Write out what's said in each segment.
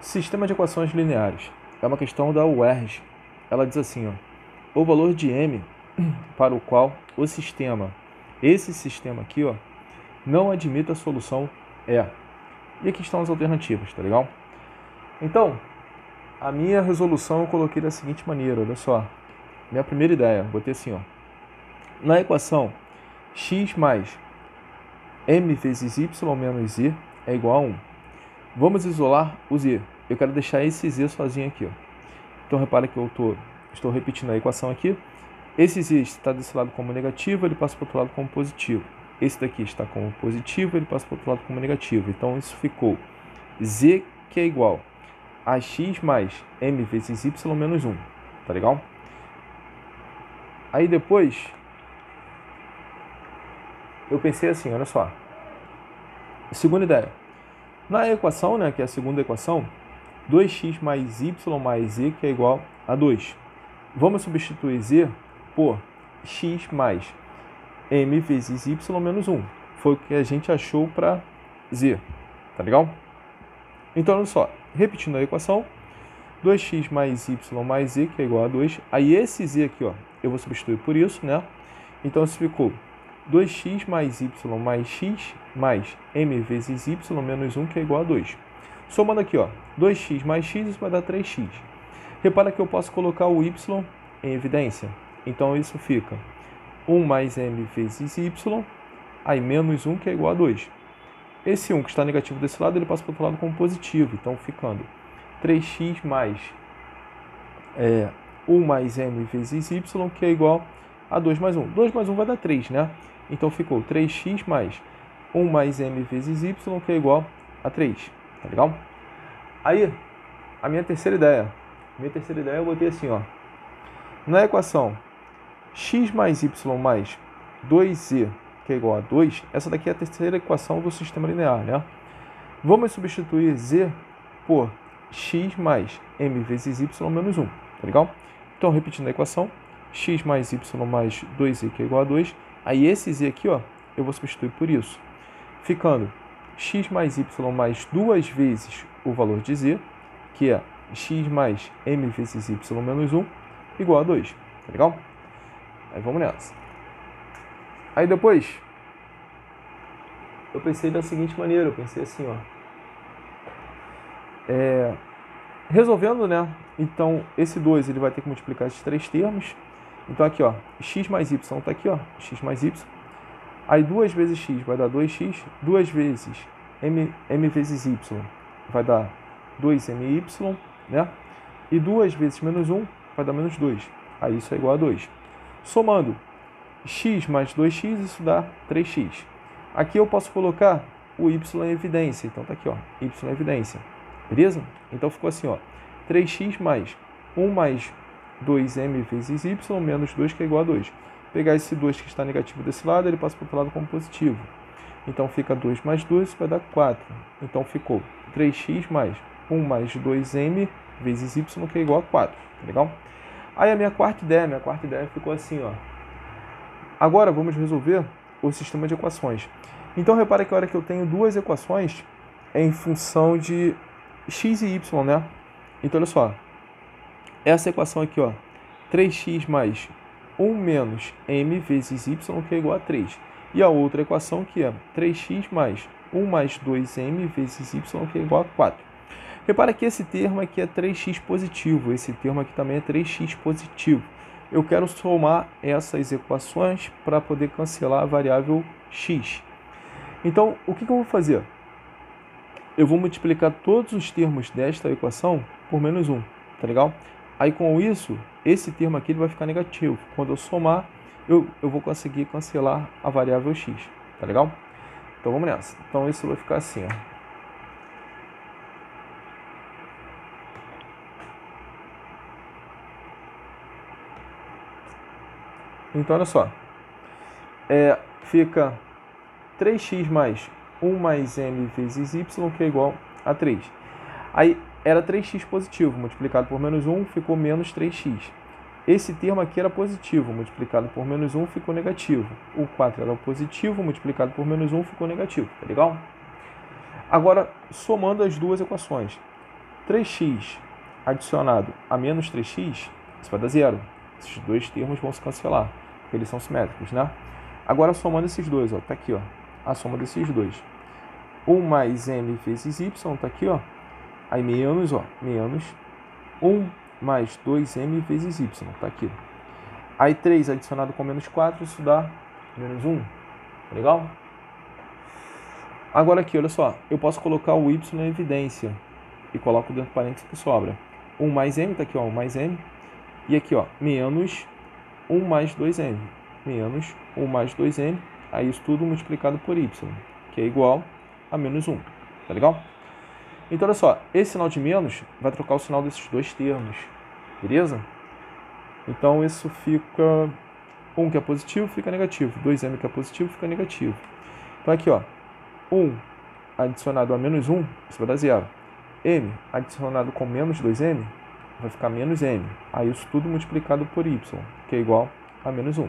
Sistema de equações lineares. É uma questão da UERJ. Ela diz assim, ó, o valor de m para o qual o sistema, esse sistema aqui, ó, não admite a solução é. E aqui estão as alternativas, tá legal? Então, a minha resolução eu coloquei da seguinte maneira, olha só. Minha primeira ideia, botei assim, ó. Na equação x mais m vezes y menos z é igual a 1. Vamos isolar o z. Eu quero deixar esse z sozinho aqui. Ó. Então, repara que eu tô, estou repetindo a equação aqui. Esse z está desse lado como negativo, ele passa para o outro lado como positivo. Esse daqui está como positivo, ele passa para o outro lado como negativo. Então, isso ficou z que é igual a x mais m vezes y menos 1. Tá legal? Aí depois, eu pensei assim, olha só. Segunda ideia. Na equação, né, que é a segunda equação, 2x mais y mais z, que é igual a 2. Vamos substituir z por x mais m vezes y menos 1. Foi o que a gente achou para z. Tá legal? Então, olha só. Repetindo a equação, 2x mais y mais z, que é igual a 2. Aí esse z aqui, ó, eu vou substituir por isso, né? Então, isso ficou 2x mais y mais x mais m vezes y menos 1, que é igual a 2. Somando aqui, ó, 2x mais x, isso vai dar 3x. Repara que eu posso colocar o y em evidência. Então, isso fica 1 mais m vezes y, aí menos 1, que é igual a 2. Esse 1 que está negativo desse lado, ele passa para o outro lado como positivo. Então, ficando 3x mais é, 1 mais m vezes y, que é igual a 2 mais 1. 2 mais 1 vai dar 3, né? Então, ficou 3x mais 1 mais m vezes y, que é igual a 3. Tá legal? Aí, a minha terceira ideia. Minha terceira ideia eu botei assim, ó. Na equação x mais y mais 2z que é igual a 2, essa daqui é a terceira equação do sistema linear, né? Vamos substituir z por x mais m vezes y menos 1, tá legal? Então, repetindo a equação, x mais y mais 2z que é igual a 2, aí esse z aqui, ó, eu vou substituir por isso, ficando x mais y mais duas vezes o valor de z, que é x mais m vezes y menos 1, igual a 2, tá legal? Aí vamos nessa. Aí depois, eu pensei da seguinte maneira, eu pensei assim, ó. É, resolvendo, né? Então, esse 2 ele vai ter que multiplicar esses três termos. Então, aqui, ó, x mais y está aqui, ó, x mais y. Aí, 2 vezes x vai dar 2x. 2 vezes m, m vezes y vai dar 2my, né? E 2 vezes menos 1 vai dar menos 2. Aí, isso é igual a 2. Somando x mais 2x, isso dá 3x. Aqui eu posso colocar o y em evidência. Então tá aqui, ó, y em evidência. Beleza? Então ficou assim, ó, 3x mais 1 mais 2m vezes y menos 2, que é igual a 2. Pegar esse 2 que está negativo desse lado, ele passa para o outro lado como positivo. Então fica 2 mais 2, vai dar 4. Então ficou 3x mais 1 mais 2m vezes y, que é igual a 4. Tá legal? Aí a minha quarta ideia, minha quarta ideia ficou assim, ó. Agora vamos resolver o sistema de equações. Então repara que a hora que eu tenho duas equações é em função de x e y, né? Então olha só. Essa equação aqui, ó, 3x mais 1 menos m vezes y, que é igual a 3. E a outra equação que é 3x mais 1 mais 2m vezes y, que é igual a 4. Repara que esse termo aqui é 3x positivo, esse termo aqui também é 3x positivo. Eu quero somar essas equações para poder cancelar a variável x. Então, o que, que eu vou fazer? Eu vou multiplicar todos os termos desta equação por menos 1, tá legal? Aí, com isso, esse termo aqui ele vai ficar negativo. Quando eu somar, eu, eu vou conseguir cancelar a variável x, tá legal? Então, vamos nessa. Então, isso vai ficar assim, ó. Então, olha só. É, fica 3x mais 1 mais m vezes y, que é igual a 3. Aí, era 3x positivo, multiplicado por menos 1, ficou menos 3x. Esse termo aqui era positivo, multiplicado por menos 1, ficou negativo. O 4 era positivo, multiplicado por menos 1, ficou negativo. Tá legal? Agora, somando as duas equações. 3x adicionado a menos 3x, isso vai dar zero. Esses dois termos vão se cancelar, porque eles são simétricos, né? Agora, somando esses dois, ó, tá aqui, ó, a soma desses dois. 1 mais m vezes y, tá aqui, ó. Aí menos, ó, menos 1 mais 2m vezes y, tá aqui. Aí 3 adicionado com menos 4, isso dá menos 1. Tá legal? Agora aqui, olha só, eu posso colocar o y em evidência e coloco dentro do parênteses que sobra. 1 mais m, tá aqui, ó, 1 mais m. E aqui, ó, menos 1 mais 2m. Menos 1 mais 2m. Aí isso tudo multiplicado por y, que é igual a menos 1. Tá legal? Então, olha só, esse sinal de menos vai trocar o sinal desses dois termos. Beleza? Então, isso fica... 1 que é positivo fica negativo. 2m que é positivo fica negativo. Então, aqui, ó, 1 adicionado a menos 1, isso vai dar zero. m adicionado com menos 2m vai ficar menos m. Aí isso tudo multiplicado por y, que é igual a menos 1.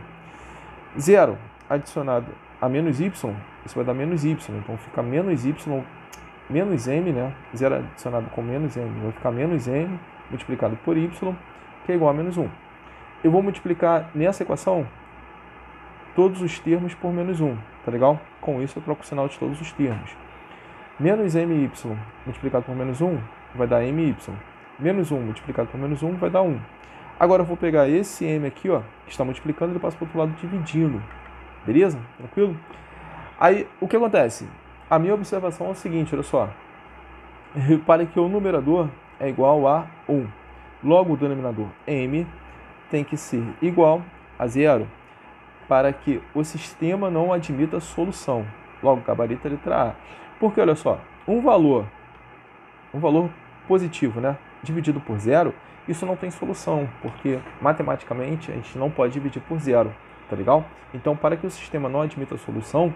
0 adicionado a menos y, isso vai dar menos y. Então fica menos y, menos m, né? 0 adicionado com menos m vai ficar menos m multiplicado por y, que é igual a menos 1. Eu vou multiplicar nessa equação todos os termos por menos 1, tá legal? Com isso eu troco o sinal de todos os termos. Menos my multiplicado por menos 1 vai dar my. Menos 1 multiplicado por menos 1 vai dar 1. Agora eu vou pegar esse m aqui, ó, que está multiplicando, e passo para o outro lado dividindo. Beleza? Tranquilo? Aí, o que acontece? A minha observação é o seguinte, olha só. Repare que o numerador é igual a 1. Logo, o denominador m tem que ser igual a zero para que o sistema não admita solução. Logo, gabarito é letra A. Porque, olha só, um valor, um valor positivo, né, dividido por zero, isso não tem solução, porque matematicamente a gente não pode dividir por zero, tá legal? Então, para que o sistema não admita solução,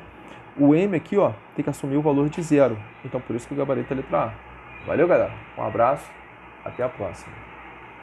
o m aqui, ó, tem que assumir o valor de zero. Então, por isso que o gabarito é letra A. Valeu, galera. Um abraço. Até a próxima.